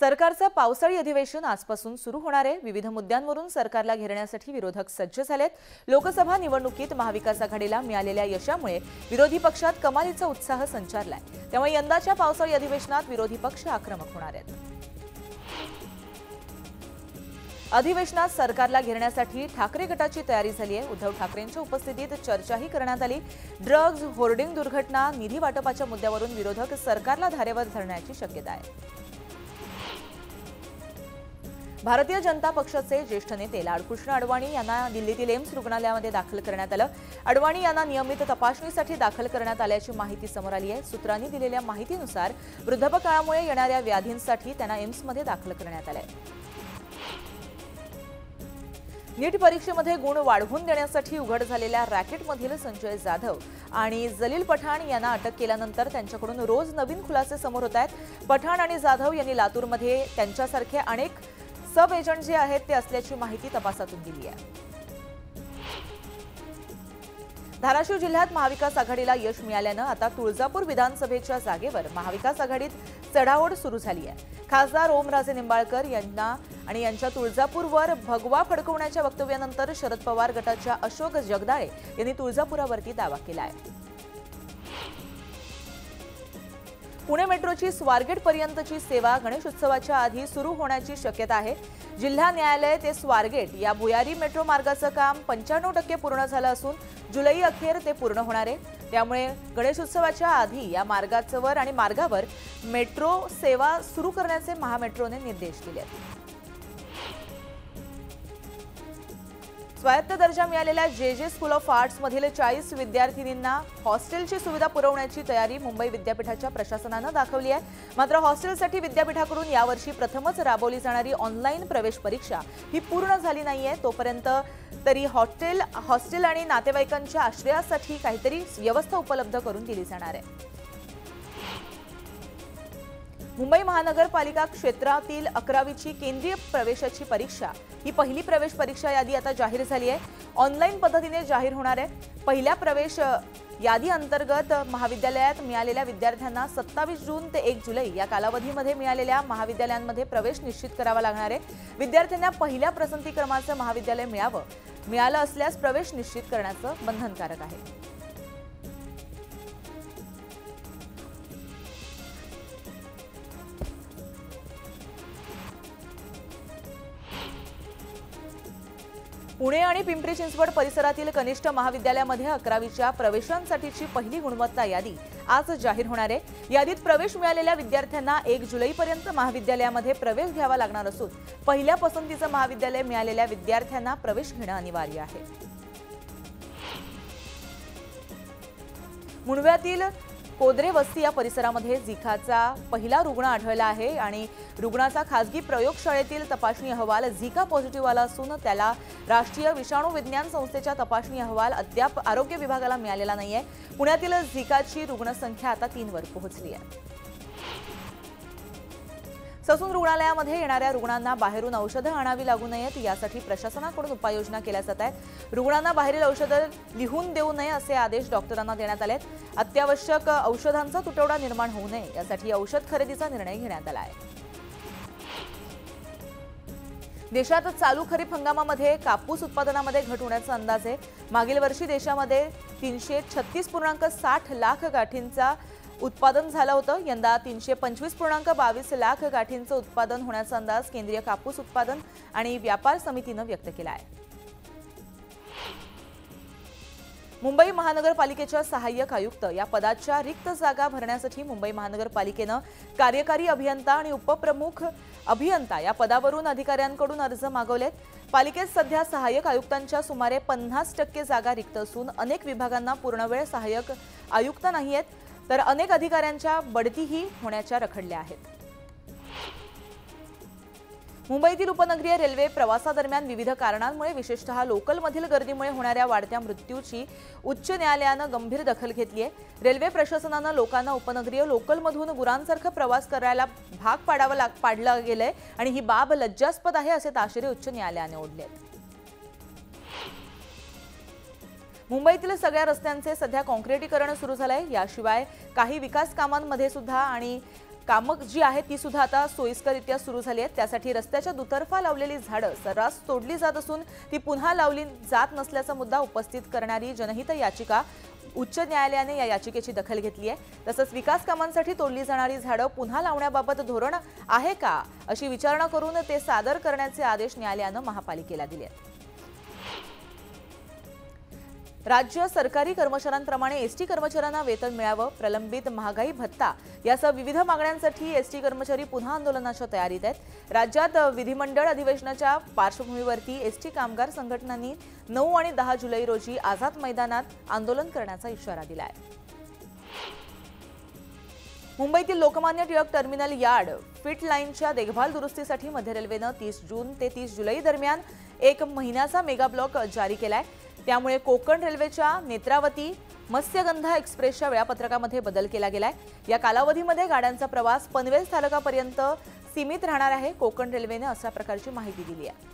सरकारचं पावसाळी अधिवेशन आजपासून सुरू होणार आहे. विविध मुद्द्यांवरून सरकारला घेरण्यासाठी विरोधक सज्ज झालेत. लोकसभा निवडणुकीत महाविकास आघाडीला मिळालेल्या यशामुळे विरोधी पक्षात कमालीचा उत्साह संचारलाय. त्यामुळे यंदाच्या पावसाळी अधिवेशनात विरोधी पक्ष आक्रमक होणार आहेत. अधिवेशनात सरकारला घेरण्यासाठी ठाकरे गटाची तयारी झाली आहे उद्धव ठाकरेंच्या उपस्थितीत चर्चाही करण्यात आली. ड्रग्ज होर्डिंग दुर्घटना निधी वाटपाच्या मुद्द्यावरून विरोधक सरकारला धारेवर धरण्याची शक्यता आहे. भारतीय जनता पक्षाचे ज्येष्ठ नेते लालकृष्ण अडवाणी यांना दिल्लीतील एम्स रुग्णालयामध्ये दाखल करण्यात आलं. अडवाणी यांना नियमित तपासणीसाठी दाखल करण्यात आल्याची माहिती समोर आली आहे. सूत्रांनी दिलेल्या माहितीनुसार वृद्धपकाळामुळे येणाऱ्या व्याधींसाठी त्यांना एम्समध्ये दाखल करण्यात आलंय. नीट परीक्षेमध्ये गुण वाढवून देण्यासाठी उघड झालेल्या रॅकेटमधील संजय जाधव आणि जलील पठाण यांना अटक केल्यानंतर त्यांच्याकडून रोज नवीन खुलासे समोर होत आहेत. पठाण आणि जाधव यांनी लातूरमध्ये त्यांच्यासारखे अनेक सब एजंट जे आहेत ते असल्याची माहिती तपासातून दिली आहे धाराशिव जिल्ह्यात महाविकास आघाडीला यश मिळाल्यानं आता तुळजापूर विधानसभेच्या जागेवर महाविकास आघाडीत चढाओढ सुरू झाली आहे खासदार ओमराजे निंबाळकर यांना आणि यांच्या तुळजापूरवर भगवा फडकवण्याच्या वक्तव्यानंतर शरद पवार गटाच्या अशोक जगदाळे यांनी तुळजापुरावरती दावा केला आहे पुणे मेट्रोची स्वारगेट पर्यंतची सेवा गणेशोत्सवाच्या आधी सुरू होण्याची शक्यता आहे. जिल्हा न्यायालय ते स्वारगेट या भुयारी मेट्रो मार्गाचं काम पंच्याण्णव टक्के पूर्ण झालं असून जुलै अखेर ते पूर्ण होणार आहे. त्यामुळे गणेशोत्सवाच्या आधी या मार्गाचं आणि मार्गावर मेट्रो सेवा सुरू करण्याचे महामेट्रोने निर्देश दिले आहेत. स्वायत्त दर्जा मिळालेल्या जे जे स्कूल ऑफ आर्ट्समधील चाळीस विद्यार्थिनींना हॉस्टेलची सुविधा पुरवण्याची तयारी मुंबई विद्यापीठाच्या प्रशासनानं दाखवली आहे. मात्र हॉस्टेलसाठी विद्यापीठाकडून यावर्षी प्रथमच राबवली जाणारी ऑनलाईन प्रवेश परीक्षा ही पूर्ण झाली नाही आहे तोपर्यंत तरी हॉटेल हॉस्टेल आणि नातेवाईकांच्या आश्रयासाठी काहीतरी व्यवस्था उपलब्ध करून दिली जाणार आहे. मुंबई महानगरपालिका क्षेत्रातील अकरावीची केंद्रीय प्रवेशाची परीक्षा. ही पहिली प्रवेश परीक्षा यादी आता जाहीर झाली आहे. ऑनलाईन पद्धतीने जाहीर होणार आहे. पहिल्या प्रवेश यादी अंतर्गत महाविद्यालयात मिळालेल्या विद्यार्थ्यांना सत्तावीस जून ते एक जुलै या कालावधीमध्ये मिळालेल्या महाविद्यालयांमध्ये प्रवेश निश्चित करावा लागणार आहे. विद्यार्थ्यांना पहिल्या पसंती क्रमाचं महाविद्यालय मिळावं. मिळालं असल्यास प्रवेश निश्चित करण्याचं बंधनकारक आहे. पुणे आणि पिंपरी चिंचवड परिसरातील कनिष्ठ महाविद्यालयामध्ये अकरावीच्या प्रवेशांसाठीची पहिली गुणवत्ता यादी आज जाहीर होणार आहे. यादीत प्रवेश मिळालेल्या विद्यार्थ्यांना एक जुलैपर्यंत महाविद्यालयामध्ये प्रवेश घ्यावा लागणार असून पहिल्या पसंतीचं महाविद्यालय मिळालेल्या विद्यार्थ्यांना प्रवेश घेणं अनिवार्य आहे. मुंडव्यातील कोदरे वस्ती या परिसरामध्ये झिकाचा पहिला रुग्ण आढळला आहे आणि रुग्णाचा खासगी प्रयोगशाळेतील तपासणी अहवाल झिका पॉझिटिव्ह आला असून त्याला राष्ट्रीय विषाणू विज्ञान संस्थेच्या तपासणी अहवाल अद्याप आरोग्य विभागाला मिळालेला नाहीये. पुण्यातील झिकाची रुग्णसंख्या आता तीनवर पोहोचली आहे. ससून रुग्णालयामध्ये येणाऱ्या रुग्णांना बाहेरून औषधं आणावी लागू नयेत यासाठी प्रशासनाकडून उपाययोजना केल्या जात आहेत. रुग्णांना बाहेरील औषधं लिहून देऊ नये असे आदेश डॉक्टरांना देण्यात आलेत. अत्यावश्यक औषधांचा तुटवडा निर्माण होऊ नये यासाठी औषध खरेदीचा निर्णय घेण्यात आला आहे. देशात चालू खरीप हंगामामध्ये कापूस उत्पादनामध्ये घट होण्याचा अंदाज आहे मागील वर्षी देशामध्ये तीनशे छत्तीस पूर्णांक साठ लाख गाठींचा उत्पादन झालं होतं. यंदा तीनशे पंचवीस पूर्णांक बावीस लाख गाठींचं उत्पादन होण्याचा अंदाज केंद्रीय कापूस उत्पादन आणि व्यापार समितीनं व्यक्त केला आहे. मुंबई महानगरपालिकेच्या सहाय्यक आयुक्त या पदाच्या रिक्त जागा भरण्यासाठी मुंबई महानगरपालिकेनं कार्यकारी अभियंता आणि उपप्रमुख अभियंता या पदावरून अधिकाऱ्यांकडून अर्ज मागवलेत. पालिकेत सध्या सहाय्यक आयुक्तांच्या सुमारे पन्नास टक्के जागा रिक्त असून अनेक विभागांना पूर्णवेळ सहाय्यक आयुक्त नाही आहेत तर अनेक अधिकाऱ्यांच्या बढतीही होण्याच्या रखडल्या आहेत. मुंबईतील उपनगरीय रेल्वे प्रवासादरम्यान विविध कारणांमुळे विशेषतः लोकलमधील गर्दीमुळे होणाऱ्या वाढत्या मृत्यूची उच्च न्यायालयानं गंभीर दखल घेतली आहे. रेल्वे प्रशासनानं लोकांना उपनगरीय लोकलमधून गुरांसारखं प्रवास करायला भाग पाडावं लाग पाडलं गेलंय आणि ही बाब लज्जास्पद आहे असे ताशेरे उच्च न्यायालयाने ओढले मुंबईतील सगळ्या रस्त्यांचे सध्या कॉन्क्रिटीकरण सुरू झालंय. याशिवाय काही विकास कामांमध्ये सुद्धा आणि कामं जी आहेत ती सुद्धा आता सोयीस्कररित्या सुरू झाली आहेत. त्यासाठी रस्त्याच्या दुतर्फा लावलेली झाडं सर्रास तोडली जात असून ती पुन्हा लावली जात नसल्याचा मुद्दा उपस्थित करणारी जनहित याचिका उच्च न्यायालयाने या याचिकेची दखल घेतली आहे. तसंच विकास कामांसाठी तोडली जाणारी झाडं पुन्हा लावण्याबाबत धोरण आहे का अशी विचारणा करून ते सादर करण्याचे आदेश न्यायालयानं महापालिकेला दिले आहेत. राज्य सरकारी कर्मचाऱ्यांप्रमाणे एसटी कर्मचाऱ्यांना वेतन मिळावं प्रलंबित महागाई भत्ता यासह विविध मागण्यांसाठी एसटी कर्मचारी पुन्हा आंदोलनाच्या तयारीत आहेत. राज्यात विधिमंडळ अधिवेशनाच्या पार्श्वभूमीवरती एसटी कामगार संघटनांनी नऊ आणि दहा जुलै रोजी आझाद मैदानात आंदोलन करण्याचा इशारा दिला आहे मुंबईतील Lokmanya Tilak terminal yard pit लाईनच्या देखभाल दुरुस्तीसाठी मध्य रेल्वेनं तीस जून ते तीस जुलै दरम्यान एक महिन्याचा मेगा ब्लॉक जारी आहे त्यामुळे कोकण रेल्वेच्या नेत्रावती मत्स्यगंधा एक्सप्रेसच्या वेळापत्रकामध्ये बदल केला गेलाय. या कालावधीमध्ये गाड्यांचा प्रवास पनवेल स्थानकापर्यंत सीमित राहणार आहे. कोकण रेल्वेने अशा प्रकारची माहिती दिली आहे.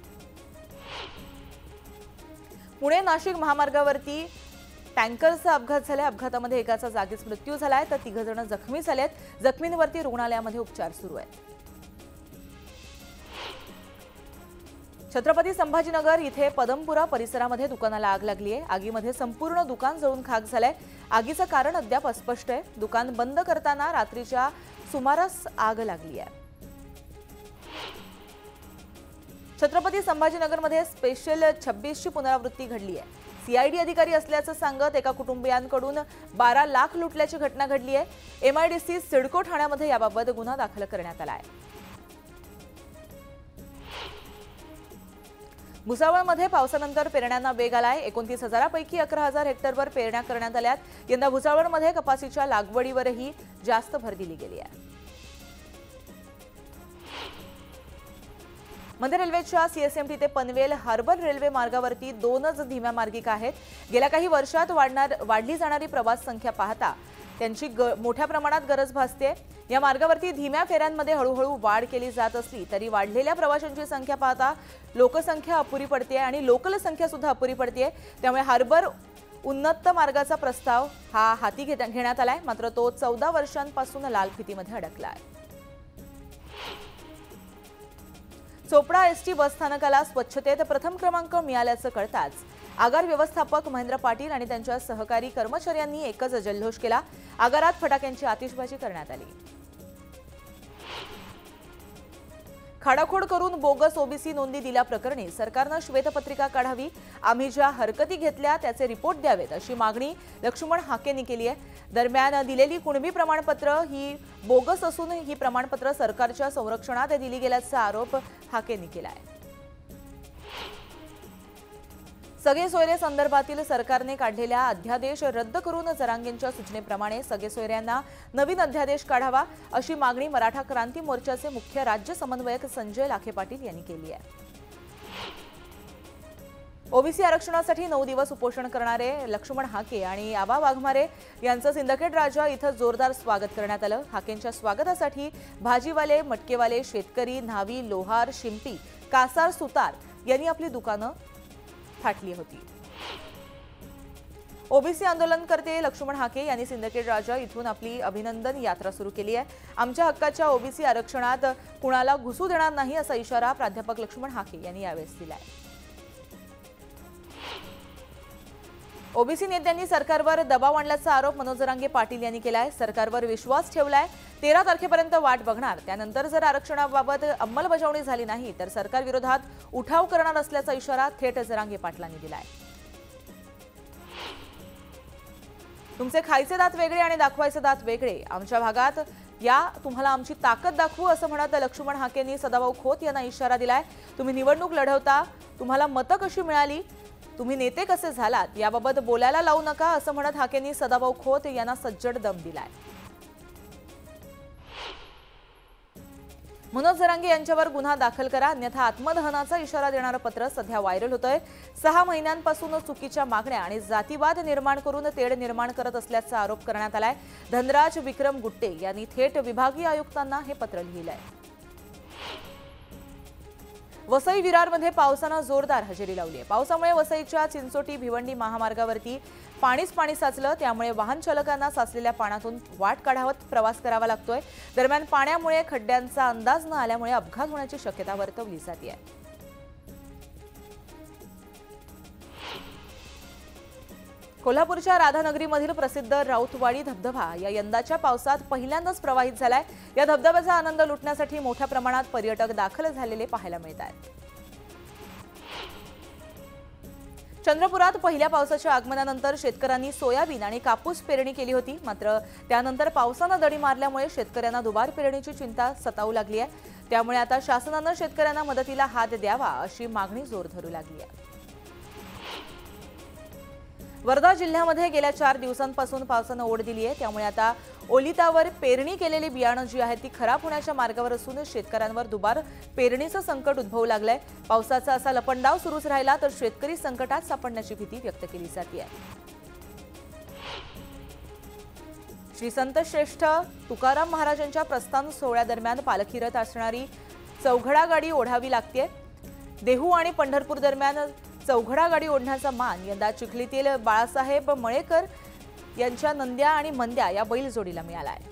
पुणे नाशिक महामार्गावरती टँकरचा अपघात झालाय. अपघातामध्ये एकाचा जागीच मृत्यू झालाय. तर तिघ जण जखमी आहेत जखमींवरती रुग्णालयामध्ये उपचार सुरू आहेत. छत्रपती संभाजीनगर इथे पदमपुरा परिसरामध्ये दुकानाला आग लागली आहे आगीमध्ये संपूर्ण दुकान जळून खाक झालंय. आगीचं कारण अद्याप अस्पष्ट आहे. दुकान बंद करताना रात्रीच्या सुमारास आग लागली आहे छत्रपती संभाजीनगरमध्ये स्पेशल छब्बीसची पुनरावृत्ती घडली आहे सीआयडी अधिकारी असल्याचं सांगत एका कुटुंबियांकडून बारा लाख लुटल्याची घटना घडली आहे एमआयडीसी सिडको ठाण्यामध्ये याबाबत गुन्हा दाखल करण्यात आला आहे भुसावळमध्ये पावसानंतर पेरण्यांना वेग आलाय. एकोणतीस हजारापैकी अकरा हजार हेक्टरवर पेरण्या करण्यात आल्यात. यंदा भुसावळमध्ये कपासीच्या लागवडीवरही जास्त भर दिली गेली आहे. मध्य रेल्वेच्या सीएसएमटी ते पनवेल हार्बर रेल्वे मार्गावरती दोनच धीम्या मार्गिका आहेत. गेल्या काही वर्षात वाढणार वाढली जाणारी प्रवास संख्या पाहता त्यांची ग मोठ्या प्रमाणात गरज भासते. या मार्गावरती धीम्या फेऱ्यांमध्ये हळूहळू वाढ केली जात असली तरी वाढलेल्या प्रवाशांची संख्या पाहता लोकसंख्या अपुरी पडते आणि लोकल संख्या सुद्धा अपुरी पडते. त्यामुळे हार्बर उन्नत मार्गाचा प्रस्ताव हा हाती घेत घेण्यात आलाय. मात्र तो चौदा वर्षांपासून लाल फितीमध्ये अडकला आहे चोपडा एसटी बसस्थानकाला स्वच्छतेत प्रथम क्रमांक मिळाल्याचं कळताच आगार व्यवस्थापक महेंद्र पाटील आणि त्यांच्या सहकारी कर्मचाऱ्यांनी एकच जल्लोष केला. आगारात फटाक्यांची आतिषबाजी करण्यात आली. खाडाखोड करून बोगस ओबीसी नोंदी दिल्याप्रकरणी सरकारनं श्वेतपत्रिका काढावी आम्ही ज्या हरकती घेतल्या त्याचे रिपोर्ट द्यावेत अशी मागणी लक्ष्मण हाकेंनी केली आहे. दरम्यान दिलेली कुणबी प्रमाणपत्र ही बोगस असून ही प्रमाणपत्र सरकारच्या संरक्षणात दिली गेल्याचा आरोप हाकेंनी केला आहे सगळे सोयरे संदर्भातील सरकारने काढलेल्या अध्यादेश रद्द करून जरांगेंच्या सूचनेप्रमाणे सगळे सोयऱ्यांना नवीन अध्यादेश काढावा अशी मागणी मराठा क्रांती मोर्चाचे मुख्य राज्य समन्वयक संजय लाखे पाटील यांनी केली आहे. ओबीसी आरक्षणासाठी नऊ दिवस उपोषण करणारे लक्ष्मण हाके आणि आबा वाघमारे यांचं सिंदखेड राजा इथं जोरदार स्वागत करण्यात आलं. हाकेंच्या स्वागतासाठी भाजीवाले मटकेवाले शेतकरी न्हावी लोहार शिंपी कासार सुतार यांनी आपली दुकानं थाटली होती. ओबीसी आंदोलनकर्ते लक्ष्मण हाके यांनी सिंदखेड राजा इथून आपली अभिनंदन यात्रा सुरू केली आहे. आमच्या हक्काच्या ओबीसी आरक्षणात कुणाला घुसू देणार नाही असा इशारा प्राध्यापक लक्ष्मण हाके यांनी यावेळेस दिला आहे. ओबीसी नेत्यांनी सरकारवर दबाव आणल्याचा आरोप मनोज जरांगे पाटील यांनी केलाय सरकारवर विश्वास ठेवलाय तेरा तारखेपर्यंत वाट बघणार. त्यानंतर जर आरक्षणाबाबत अंमलबजावणी झाली नाही तर सरकार विरोधात उठाव करणार असल्याचा इशारा थेट जरांगे पाटलांनी दिलाय. तुमचे खायचे दात वेगळे आणि दाखवायचे दात वेगळे. आमच्या भागात या तुम्हाला आमची ताकद दाखवू असं म्हणत लक्ष्मण हाकेंनी सदाभाऊ खोत यांना इशारा दिलाय. तुम्ही निवडणूक लढवता तुम्हाला मतं कशी मिळाली तुम्ही नेते कसे झालात याबाबत बोलायला लावू नका असं म्हणत हाकेंनी सदाभाऊ खोत यांना सज्जड दम दिलाय. मनोज जरांगे यांच्यावर गुन्हा दाखल करा अन्यथा आत्मदहनाचा इशारा देणारं पत्र सध्या व्हायरल होतंय. सहा महिन्यांपासून चुकीच्या मागण्या आणि जातीवाद निर्माण करून तेढ निर्माण करत असल्याचा आरोप करण्यात आलाय. धनराज विक्रम गुट्टे यांनी थेट विभागीय आयुक्तांना हे पत्र लिहिलंय. वसई विरारमध्ये पावसानं जोरदार हजेरी लावली आहे पावसामुळे वसईच्या चिंचोटी भिवंडी महामार्गावरती पाणीच पाणी साचलं त्यामुळे वाहन चालकांना साचलेल्या पाण्यातून वाट काढावत प्रवास करावा लागतोय. दरम्यान पाण्यामुळे खड्ड्यांचा अंदाज न आल्यामुळे अपघात होण्याची शक्यता वर्तवली जाते कोल्हापूरच्या राधानगरीमधील प्रसिद्ध राऊतवाडी धबधबा या यंदाच्या पावसात पहिल्यांदाच प्रवाहित झालाय. या धबधब्याचा आनंद लुटण्यासाठी मोठ्या प्रमाणात पर्यटक दाखल झालेले पाहायला मिळत आहेत चंद्रपुरात पहिल्या पावसाच्या आगमनानंतर शेतकऱ्यांनी सोयाबीन आणि कापूस पेरणी केली होती. मात्र त्यानंतर पावसानं दडी मारल्यामुळे शेतकऱ्यांना दुबार पेरणीची चिंता सतावू लागली आहे. त्यामुळे आता शासनानं शेतकऱ्यांना मदतीला हात द्यावा अशी मागणी जोर धरू लागली आहे. वर्धा जिल्ह्यामध्ये गेल्या चार दिवसांपासून पावसानं ओढ दिली आहे. त्यामुळे आता ओलितावर पेरणी केलेली बियाणं जी आहेत ती खराब होण्याच्या मार्गावर असून शेतकऱ्यांवर दुबार पेरणीचं संकट उद्भवू लागलंय. पावसाचा असा लपंडाव सुरूच राहिला तर शेतकरी संकटात सापडण्याची भीती व्यक्त केली जाते श्री संत श्रेष्ठ तुकाराम महाराजांच्या प्रस्थान सोहळ्यादरम्यान पालखी रथ असणारी चौघडा गाडी ओढावी लागते देहू आणि पंढरपूर दरम्यान चौघडा गाडी ओढण्याचा मान यंदा चिखलीतील बाळासाहेब मळेकर यांच्या नंद्या आणि मंद्या या बैलजोडीला मिळाला आहे.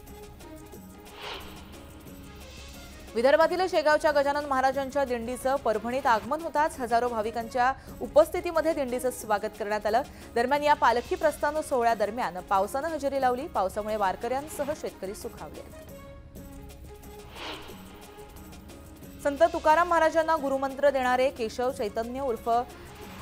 विदर्भातील शेगावच्या गजानन महाराजांच्या दिंडीचं परभणीत आगमन होताच हजारो भाविकांच्या उपस्थितीमध्ये दिंडीचं स्वागत करण्यात आलं. दरम्यान या पालखी प्रस्थान सोहळ्यादरम्यान पावसानं हजेरी लावली. पावसामुळे वारकऱ्यांसह शेतकरी सुखावले. संत तुकाराम महाराजांना गुरुमंत्र देणारे केशव चैतन्य उर्फ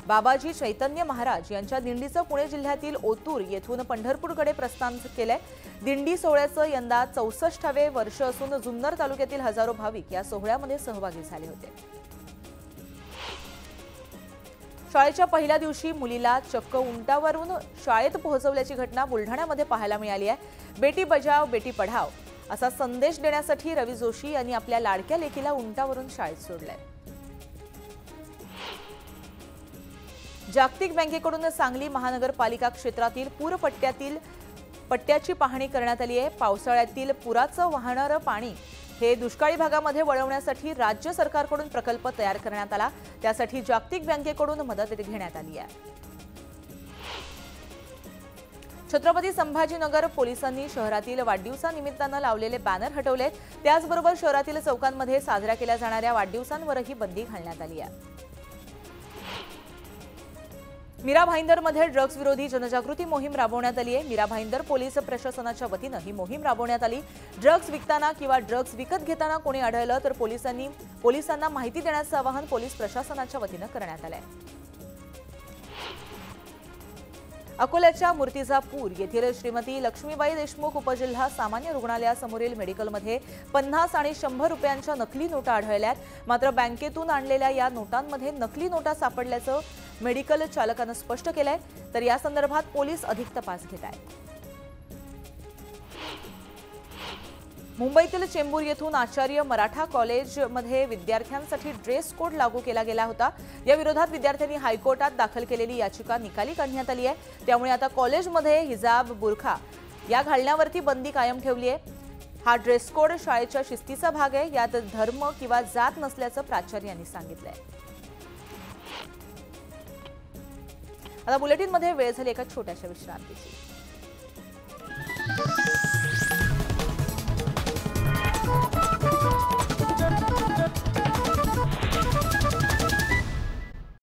बाबाजी चैतन्य महाराज यांच्या दिंडीचं पुणे जिल्ह्यातील ओतूर येथून पंढरपूरकडे प्रस्थान केलंय. दिंडी सोहळ्याचं यंदा चौसष्टावे वर्ष असून जुन्नर तालुक्यातील हजारो भाविक या सोहळ्यामध्ये सहभागी झाले होते. शाळेच्या पहिल्या दिवशी मुलीला चक्क उंटावरून शाळेत पोहोचवल्याची घटना बुलढाण्यामध्ये पाहायला मिळाली आहे. बेटी बजाव बेटी पढाव असा संदेश देण्यासाठी रवी जोशी यांनी आपल्या लाडक्या लेखीला उंटावरून शाळेत सोडलाय. जागतिक बँकेकडून सांगली महानगरपालिका क्षेत्रातील पूरपट्ट्यातील पट्ट्याची पाहणी करण्यात आली आहे. पावसाळ्यातील पुराचं वाहणारं पाणी हे दुष्काळी भागामध्ये वळवण्यासाठी राज्य सरकारकडून प्रकल्प तयार करण्यात आला. त्यासाठी जागतिक बँकेकडून मदत घेण्यात आली आहे. छत्रपती संभाजीनगर पोलिसांनी शहरातील वाढदिवसानिमित्तानं लावलेले बॅनर हटवले त्याचबरोबर शहरातील चौकांमध्ये साजऱ्या केल्या जाणाऱ्या वाढदिवसांवरही बंदी घालण्यात आली आहे. मीरा भाईंदरमध्ये ड्रग्ज विरोधी जनजागृती मोहीम राबवण्यात आली आहे. मीरा भाईंदर पोलीस प्रशासनाच्या वतीनं ही मोहीम राबवण्यात आली. ड्रग्ज विकताना किंवा ड्रग्ज विकत घेताना कोणी आढळलं तर पोलिसांनी पोलिसांना माहिती देण्याचं आवाहन पोलीस प्रशासनाच्या वतीनं करण्यात आलंय. अकोल्याच्या मूर्तिजापूर येथील श्रीमती लक्ष्मीबाई देशमुख उपजिल्हा सामान्य रुग्णालयासमोरील मेडिकलमध्ये पन्नास आणि शंभर रुपयांच्या नकली नोटा आढळल्यात. मात्र बँकेतून आणलेल्या या नोटांमध्ये नकली नोटा सापडल्याचं मेडिकल चालकानं स्पष्ट केलंय. तर या संदर्भात पोलीस अधिक तपास घेत आहेत. मुंबईतील चेंबूर येथून आचार्य मराठा कॉलेजमध्ये विद्यार्थ्यांसाठी ड्रेस कोड लागू केला गेला होता. या विरोधात विद्यार्थ्यांनी हायकोर्टात दाखल केलेली याचिका निकाली काढण्यात आली आहे. त्यामुळे आता कॉलेजमध्ये हिजाब बुरखा या घालण्यावरती बंदी कायम ठेवली आहे. हा ड्रेस कोड शाळेच्या शिस्तीचा भाग आहे. यात धर्म किंवा जात नसल्याचं प्राचार्यांनी सांगितलंय. आता बुलेटिनमध्ये वेळ झाली एका छोट्याशा विश्रांतीची.